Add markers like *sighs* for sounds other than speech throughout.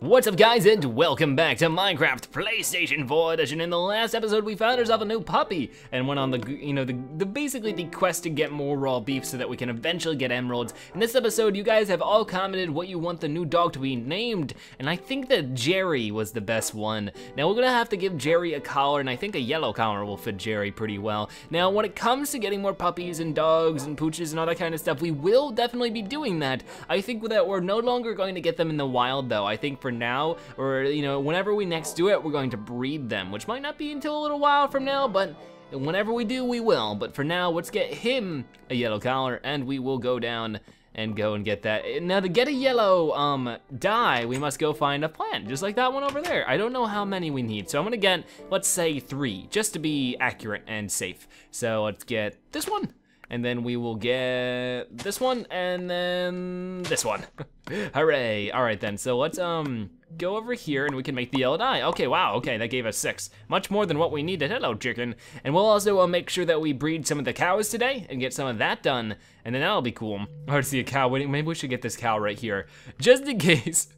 What's up guys and welcome back to Minecraft PlayStation 4 edition. In the last episode we found ourselves a new puppy and went on the, you know, the, the basically the quest to get more raw beef so that we can eventually get emeralds. In this episode you guys have all commented what you want the new dog to be named and I think that Jerry was the best one. Now we're gonna have to give Jerry a collar and I think a yellow collar will fit Jerry pretty well. Now when it comes to getting more puppies and dogs and pooches and all that kind of stuff we will definitely be doing that. I think that we're no longer going to get them in the wild though. I think for now, or you know, whenever we next do it, we're going to breed them, which might not be until a little while from now, but whenever we do, we will. But for now, let's get him a yellow collar, and we will go down and go and get that. Now to get a yellow um, dye, we must go find a plant, just like that one over there. I don't know how many we need, so I'm gonna get, let's say three, just to be accurate and safe. So let's get this one and then we will get this one, and then this one. *laughs* Hooray, all right then, so let's um go over here and we can make the yellow dye. Okay, wow, okay, that gave us six. Much more than what we needed, hello chicken. And we'll also uh, make sure that we breed some of the cows today and get some of that done, and then that'll be cool. *laughs* Hard to see a cow, waiting. maybe we should get this cow right here, just in *laughs* case.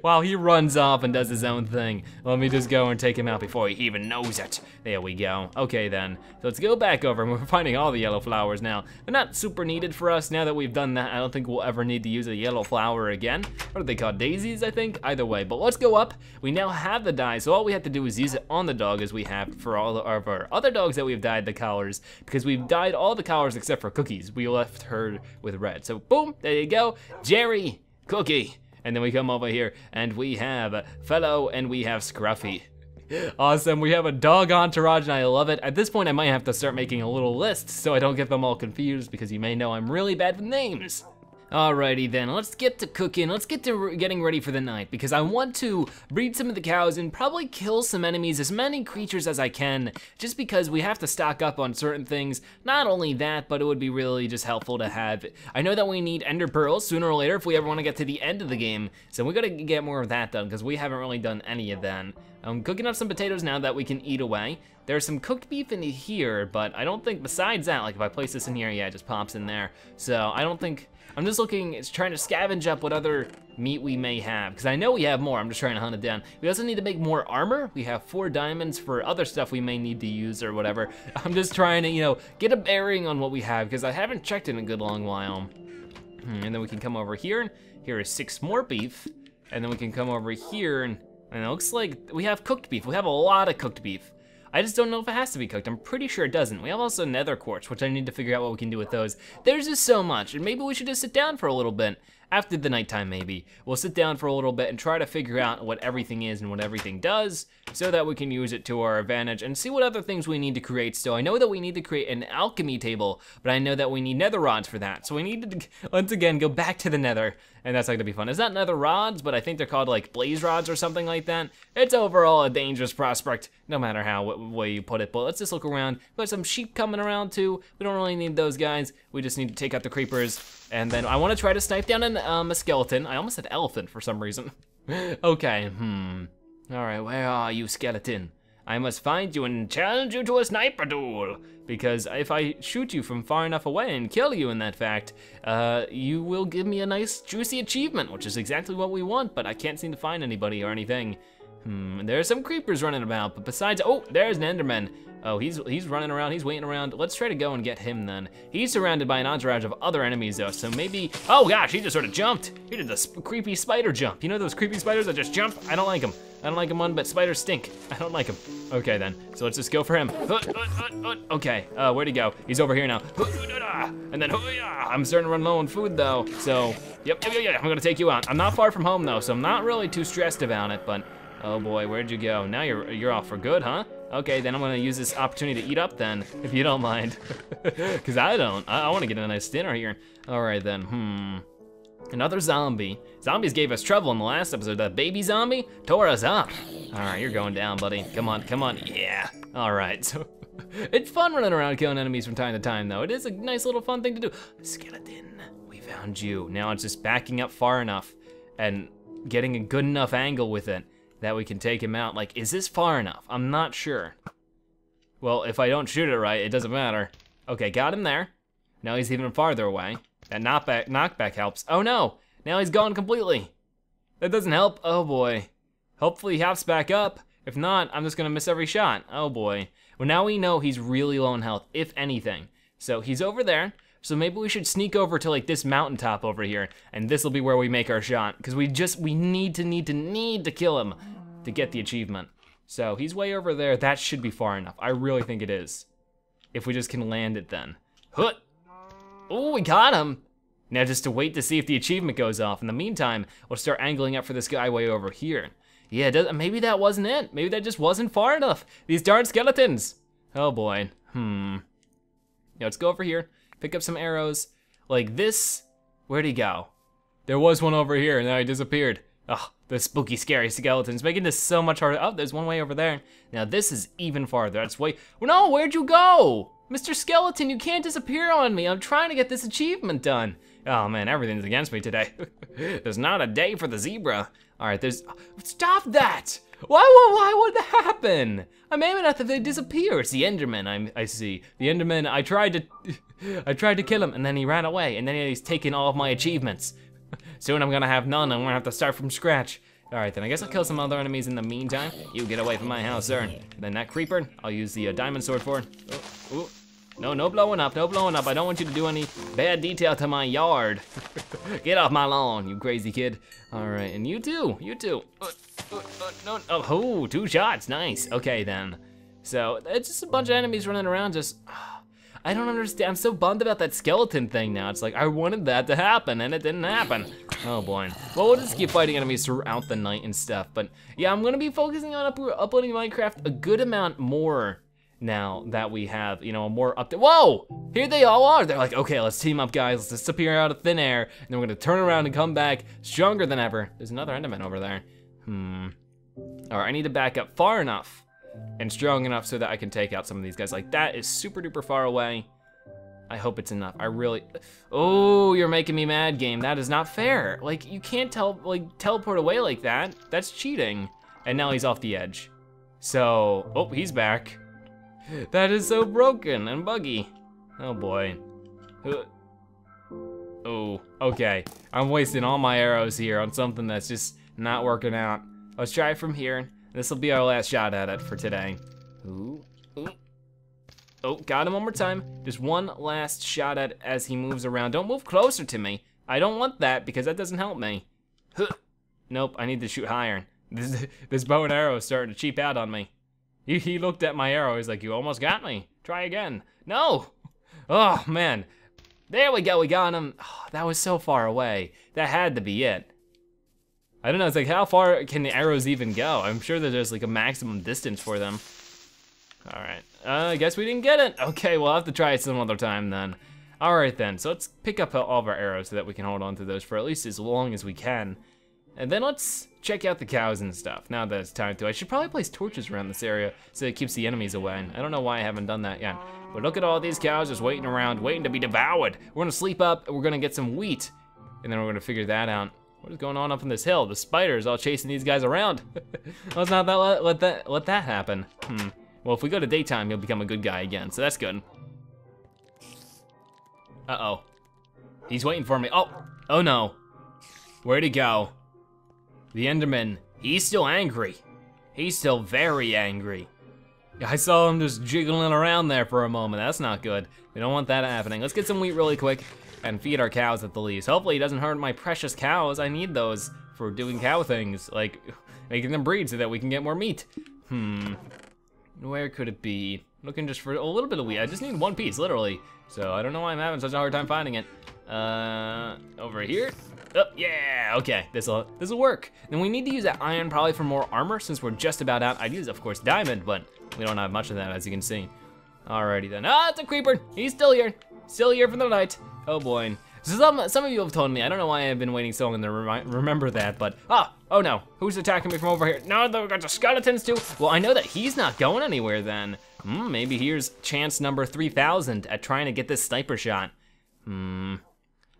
While he runs off and does his own thing. Let me just go and take him out before he even knows it. There we go. Okay then. So let's go back over and *laughs* we're finding all the yellow flowers now. They're not super needed for us now that we've done that. I don't think we'll ever need to use a yellow flower again. What are they called? Daisies, I think? Either way, but let's go up. We now have the dye, so all we have to do is use it on the dog as we have for all of our other dogs that we've dyed the collars because we've dyed all the collars except for Cookies. We left her with red. So boom, there you go. Jerry, Cookie. And then we come over here and we have Fellow and we have Scruffy. Awesome, we have a dog entourage and I love it. At this point, I might have to start making a little list so I don't get them all confused because you may know I'm really bad with names. Alrighty then, let's get to cooking. Let's get to getting ready for the night because I want to breed some of the cows and probably kill some enemies, as many creatures as I can, just because we have to stock up on certain things. Not only that, but it would be really just helpful to have. I know that we need ender pearls sooner or later if we ever want to get to the end of the game, so we gotta get more of that done because we haven't really done any of that. I'm cooking up some potatoes now that we can eat away. There's some cooked beef in here, but I don't think besides that, like if I place this in here, yeah, it just pops in there. So I don't think, I'm just looking, it's trying to scavenge up what other meat we may have, because I know we have more, I'm just trying to hunt it down. We also need to make more armor. We have four diamonds for other stuff we may need to use or whatever. *laughs* I'm just trying to, you know, get a bearing on what we have, because I haven't checked in a good long while. Hmm, and then we can come over here, and here is six more beef. And then we can come over here, and, and it looks like we have cooked beef. We have a lot of cooked beef. I just don't know if it has to be cooked. I'm pretty sure it doesn't. We have also nether quartz, which I need to figure out what we can do with those. There's just so much, and maybe we should just sit down for a little bit. After the nighttime, maybe. We'll sit down for a little bit and try to figure out what everything is and what everything does, so that we can use it to our advantage and see what other things we need to create So I know that we need to create an alchemy table, but I know that we need nether rods for that. So we need to, *laughs* once again, go back to the nether, and that's not gonna be fun. It's not nether rods, but I think they're called like blaze rods or something like that. It's overall a dangerous prospect, no matter how way you put it. But let's just look around. We got some sheep coming around too. We don't really need those guys. We just need to take out the creepers. And then I wanna try to snipe down an, um, a skeleton. I almost said elephant for some reason. *laughs* okay, hmm. All right, where are you, skeleton? I must find you and challenge you to a sniper duel. Because if I shoot you from far enough away and kill you in that fact, uh, you will give me a nice juicy achievement, which is exactly what we want, but I can't seem to find anybody or anything. Hmm, there's some creepers running about, but besides, oh, there's an Enderman. Oh, he's he's running around, he's waiting around. Let's try to go and get him then. He's surrounded by an entourage of other enemies though, so maybe, oh gosh, he just sort of jumped. He did the creepy spider jump. You know those creepy spiders that just jump? I don't like them. I don't like them one, but spiders stink. I don't like them. Okay then, so let's just go for him. *laughs* Okay, uh, where'd he go? He's over here now. And then, I'm starting to run low on food though, so, yep, yep, yep, yep, I'm gonna take you out. I'm not far from home though, so I'm not really too stressed about it, but Oh boy, where'd you go? Now you're you're off for good, huh? Okay, then I'm gonna use this opportunity to eat up then, if you don't mind. *laughs* Cause I don't, I, I wanna get a nice dinner here. All right then, hmm. Another zombie. Zombies gave us trouble in the last episode. That baby zombie tore us up. All right, you're going down, buddy. Come on, come on, yeah. All right, so *laughs* it's fun running around killing enemies from time to time though. It is a nice little fun thing to do. Skeleton, we found you. Now it's just backing up far enough and getting a good enough angle with it that we can take him out. Like, is this far enough? I'm not sure. Well, if I don't shoot it right, it doesn't matter. Okay, got him there. Now he's even farther away. That knockback, knockback helps. Oh no, now he's gone completely. That doesn't help. Oh boy. Hopefully he hops back up. If not, I'm just gonna miss every shot. Oh boy. Well, now we know he's really low in health, if anything. So he's over there. So maybe we should sneak over to like this mountaintop over here, and this will be where we make our shot. Because we just, we need to, need to, need to kill him to get the achievement. So he's way over there. That should be far enough. I really think it is. If we just can land it then. Hut! Oh, we got him! Now just to wait to see if the achievement goes off. In the meantime, we'll start angling up for this guy way over here. Yeah, does, maybe that wasn't it. Maybe that just wasn't far enough. These darn skeletons. Oh boy, hmm. Yeah, let's go over here, pick up some arrows. Like this, where'd he go? There was one over here and then he disappeared. Oh, the spooky, scary skeletons, making this so much harder. Oh, there's one way over there. Now this is even farther. That's way, no, where'd you go? Mr. Skeleton, you can't disappear on me. I'm trying to get this achievement done. Oh man, everything's against me today. *laughs* there's not a day for the zebra. All right, there's, stop that! Why, why, why would that happen? I'm aiming at they disappear. It's the Enderman, I'm, I see. The Enderman, I tried to, *laughs* I tried to kill him and then he ran away and then he's taken all of my achievements. *laughs* Soon I'm gonna have none, I'm gonna have to start from scratch. All right, then I guess I'll kill some other enemies in the meantime. You get away from my house, sir. Then that creeper, I'll use the uh, diamond sword for. Oh, no, no blowing up, no blowing up. I don't want you to do any bad detail to my yard. *laughs* Get off my lawn, you crazy kid. All right, and you too, you too. No, oh, oh, two shots, nice. Okay then. So, it's just a bunch of enemies running around just, *sighs* I don't understand, I'm so bummed about that skeleton thing now. It's like, I wanted that to happen and it didn't happen. Oh boy. Well, we'll just keep fighting enemies throughout the night and stuff. But yeah, I'm gonna be focusing on up uploading Minecraft a good amount more now that we have, you know, a more up to, whoa, here they all are. They're like, okay, let's team up guys, let's disappear out of thin air, and then we're gonna turn around and come back stronger than ever. There's another Enderman over there. Hmm. All right, I need to back up far enough and strong enough so that I can take out some of these guys. Like that is super duper far away. I hope it's enough. I really, oh, you're making me mad, game. That is not fair. Like you can't tell, like teleport away like that. That's cheating. And now he's off the edge. So, oh, he's back. That is so broken and buggy. Oh boy. Uh, oh, okay. I'm wasting all my arrows here on something that's just not working out. Let's try it from here. This will be our last shot at it for today. Ooh, ooh. Oh, got him one more time. Just one last shot at as he moves around. Don't move closer to me. I don't want that because that doesn't help me. Huh. Nope, I need to shoot higher. *laughs* This, this bow and arrow is starting to cheap out on me. He, he looked at my arrow, he's like, you almost got me. Try again. No! Oh, man. There we go, we got him. Oh, that was so far away. That had to be it. I don't know, it's like how far can the arrows even go? I'm sure that there's like a maximum distance for them. All right, uh, I guess we didn't get it. Okay, we'll have to try it some other time then. All right then, so let's pick up all of our arrows so that we can hold on to those for at least as long as we can. And then let's check out the cows and stuff, now that it's time to. I should probably place torches around this area so it keeps the enemies away. I don't know why I haven't done that yet. But look at all these cows just waiting around, waiting to be devoured. We're gonna sleep up, we're gonna get some wheat, and then we're gonna figure that out. What is going on up in this hill? The spiders all chasing these guys around. *laughs* Let's not that, let, let, that let that happen. Hmm. Well, if we go to daytime, he'll become a good guy again, so that's good. Uh-oh. He's waiting for me. Oh, oh no. Where'd he go? The Enderman, he's still angry. He's still very angry. I saw him just jiggling around there for a moment. That's not good. We don't want that happening. Let's get some wheat really quick and feed our cows at the least. Hopefully he doesn't hurt my precious cows. I need those for doing cow things, like *laughs* making them breed so that we can get more meat. Hmm, where could it be? Looking just for a little bit of wheat. I just need one piece, literally. So I don't know why I'm having such a hard time finding it. Uh, over here? Oh, yeah, okay, this'll this'll work. Then we need to use that iron probably for more armor since we're just about out. I'd use, of course, diamond, but we don't have much of that, as you can see. Alrighty then. Ah, it's a creeper. He's still here. Still here for the night. Oh boy. So some, some of you have told me, I don't know why I've been waiting so long to remi remember that, but, ah, oh no, who's attacking me from over here? No, we got the skeletons too. Well, I know that he's not going anywhere then. Hmm, maybe here's chance number 3000 at trying to get this sniper shot. Hmm,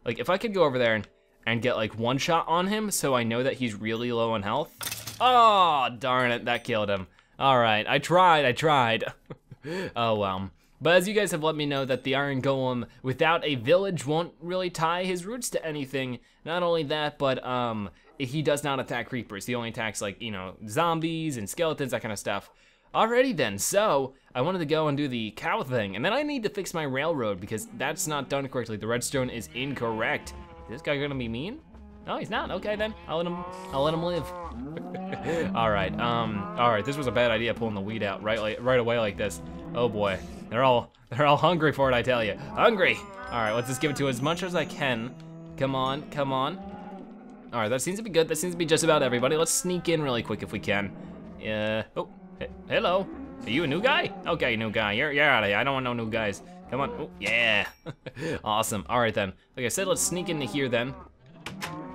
like if I could go over there and, and get like one shot on him so I know that he's really low on health. Oh, darn it, that killed him. All right, I tried, I tried. *laughs* oh, well. But as you guys have let me know that the Iron Golem without a village won't really tie his roots to anything. Not only that, but um, he does not attack creepers. He only attacks like, you know, zombies and skeletons, that kind of stuff. Alrighty then, so I wanted to go and do the cow thing, and then I need to fix my railroad because that's not done correctly. The redstone is incorrect. Is this guy gonna be mean? No, he's not. Okay then, I'll let him. I'll let him live. *laughs* all right. Um. All right. This was a bad idea pulling the weed out right like right away like this. Oh boy, they're all they're all hungry for it. I tell you, hungry. All right. Let's just give it to as much as I can. Come on. Come on. All right. That seems to be good. That seems to be just about everybody. Let's sneak in really quick if we can. Yeah. Uh, oh. Hello. Are you a new guy? Okay, new guy. You're, you're out of here. I don't want no new guys. Come on. Oh, yeah. *laughs* awesome. All right, then. Like I said, let's sneak into here then.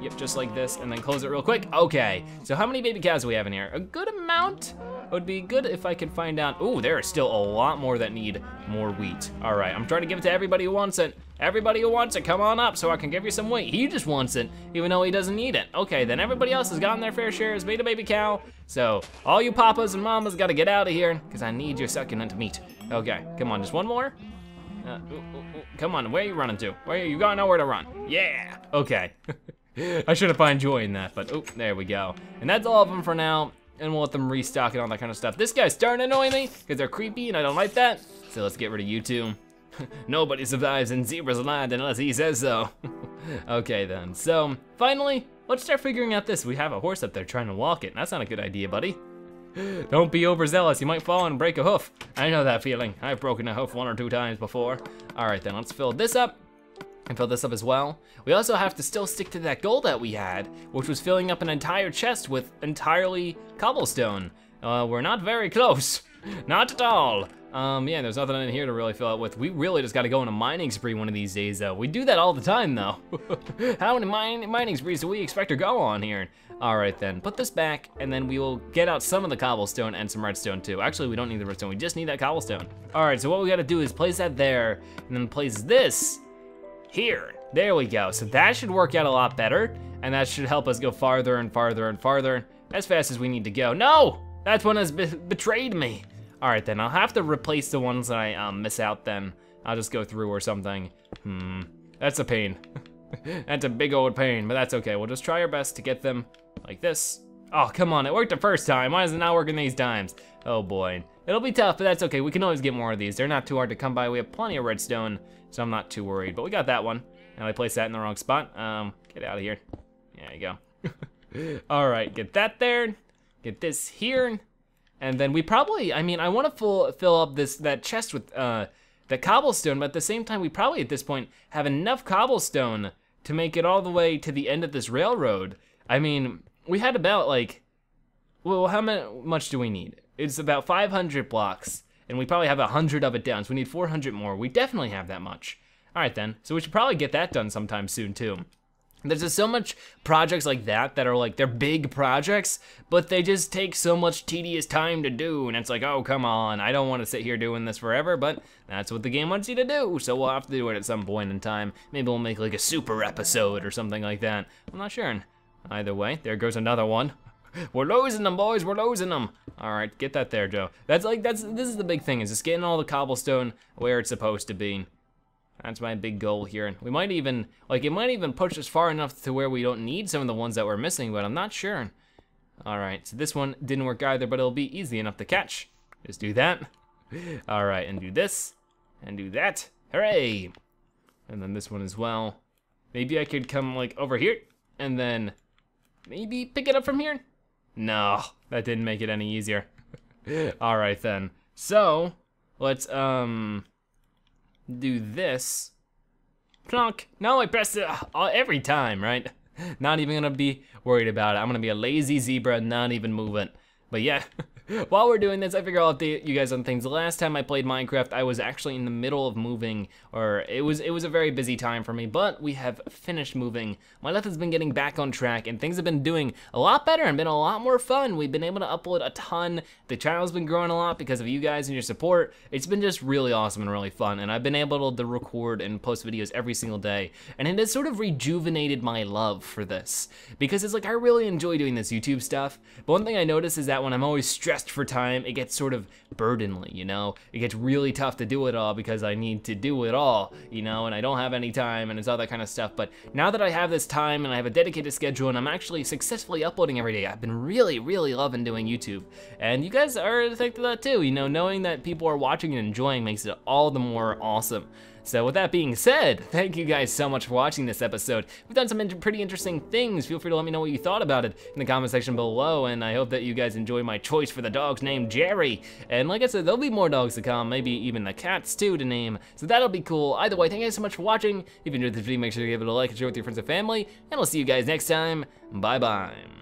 Yep, just like this, and then close it real quick. Okay, so how many baby cows do we have in here? A good amount. It would be good if I could find out. Oh, there are still a lot more that need more wheat. All right, I'm trying to give it to everybody who wants it. Everybody who wants it, come on up so I can give you some wheat. He just wants it, even though he doesn't need it. Okay, then everybody else has gotten their fair share as beta baby cow. So all you papas and mamas gotta get out of here because I need your succulent meat. Okay, come on, just one more. Uh, ooh, ooh, ooh. Come on, where are you running to? Where you got nowhere to run? Yeah, *laughs* okay. *laughs* I should have found joy in that, but oh, there we go. And that's all of them for now, and we'll let them restock and all that kind of stuff. This guy's starting to annoy me, because they're creepy and I don't like that, so let's get rid of you two. *laughs* Nobody survives in Zebra's land unless he says so. *laughs* okay then, so finally, let's start figuring out this. We have a horse up there trying to walk it. That's not a good idea, buddy. *gasps* Don't be overzealous, you might fall and break a hoof. I know that feeling. I've broken a hoof one or two times before. All right then, let's fill this up and fill this up as well. We also have to still stick to that goal that we had, which was filling up an entire chest with entirely cobblestone. Uh, we're not very close, *laughs* not at all. Um, yeah, there's nothing in here to really fill it with. We really just gotta go on a mining spree one of these days though. We do that all the time though. *laughs* How many mine mining sprees do we expect to go on here? All right then, put this back and then we will get out some of the cobblestone and some redstone too. Actually, we don't need the redstone, we just need that cobblestone. All right, so what we gotta do is place that there and then place this here. There we go. So that should work out a lot better, and that should help us go farther and farther and farther as fast as we need to go. No! That's one has be betrayed me. All right, then I'll have to replace the ones that I um, miss out then. I'll just go through or something. Hmm, that's a pain. *laughs* that's a big old pain, but that's okay. We'll just try our best to get them like this. Oh, come on, it worked the first time. Why is it not working these times? Oh boy. It'll be tough, but that's okay. We can always get more of these. They're not too hard to come by. We have plenty of redstone, so I'm not too worried. But we got that one. And I placed that in the wrong spot. Um, get out of here. There you go. *laughs* All right, get that there. Get this here. And then we probably, I mean, I want to fill, fill up this that chest with uh, the cobblestone, but at the same time, we probably at this point have enough cobblestone to make it all the way to the end of this railroad. I mean, we had about like, well, how much do we need? It's about 500 blocks, and we probably have 100 of it down, so we need 400 more. We definitely have that much. All right then, so we should probably get that done sometime soon too. There's just so much projects like that that are like, they're big projects, but they just take so much tedious time to do, and it's like, oh, come on, I don't want to sit here doing this forever, but that's what the game wants you to do, so we'll have to do it at some point in time. Maybe we'll make like a super episode or something like that. I'm not sure. Either way, there goes another one. We're losing them, boys. We're losing them. All right, get that there, Joe. That's like that's this is the big thing is just getting all the cobblestone where it's supposed to be. That's my big goal here. And we might even like it might even push us far enough to where we don't need some of the ones that we're missing, but I'm not sure. All right, so this one didn't work either, but it'll be easy enough to catch. Just do that. *laughs* All right, and do this, and do that. Hooray! And then this one as well. Maybe I could come like over here, and then maybe pick it up from here. No, that didn't make it any easier. *laughs* All right then. So, let's um do this. Plonk. No, I pressed it uh, every time, right? Not even gonna be worried about it. I'm gonna be a lazy zebra, not even moving. But yeah, *laughs* *laughs* While we're doing this, I figure I'll update you guys on things. The last time I played Minecraft, I was actually in the middle of moving, or it was it was a very busy time for me, but we have finished moving. My life has been getting back on track, and things have been doing a lot better and been a lot more fun. We've been able to upload a ton. The channel's been growing a lot because of you guys and your support. It's been just really awesome and really fun, and I've been able to record and post videos every single day, and it has sort of rejuvenated my love for this, because it's like I really enjoy doing this YouTube stuff, but one thing I notice is that when I'm always stressed stressed for time, it gets sort of burdenly, you know? It gets really tough to do it all because I need to do it all, you know, and I don't have any time and it's all that kind of stuff. But now that I have this time and I have a dedicated schedule and I'm actually successfully uploading every day, I've been really, really loving doing YouTube. And you guys are affected that too, you know, knowing that people are watching and enjoying makes it all the more awesome. So with that being said, thank you guys so much for watching this episode. We've done some pretty interesting things. Feel free to let me know what you thought about it in the comment section below, and I hope that you guys enjoy my choice for the dog's name, Jerry. And like I said, there'll be more dogs to come, maybe even the cats too to name, so that'll be cool. Either way, thank you guys so much for watching. If you enjoyed this video, make sure to give it a like and share with your friends and family, and I'll see you guys next time. Bye-bye.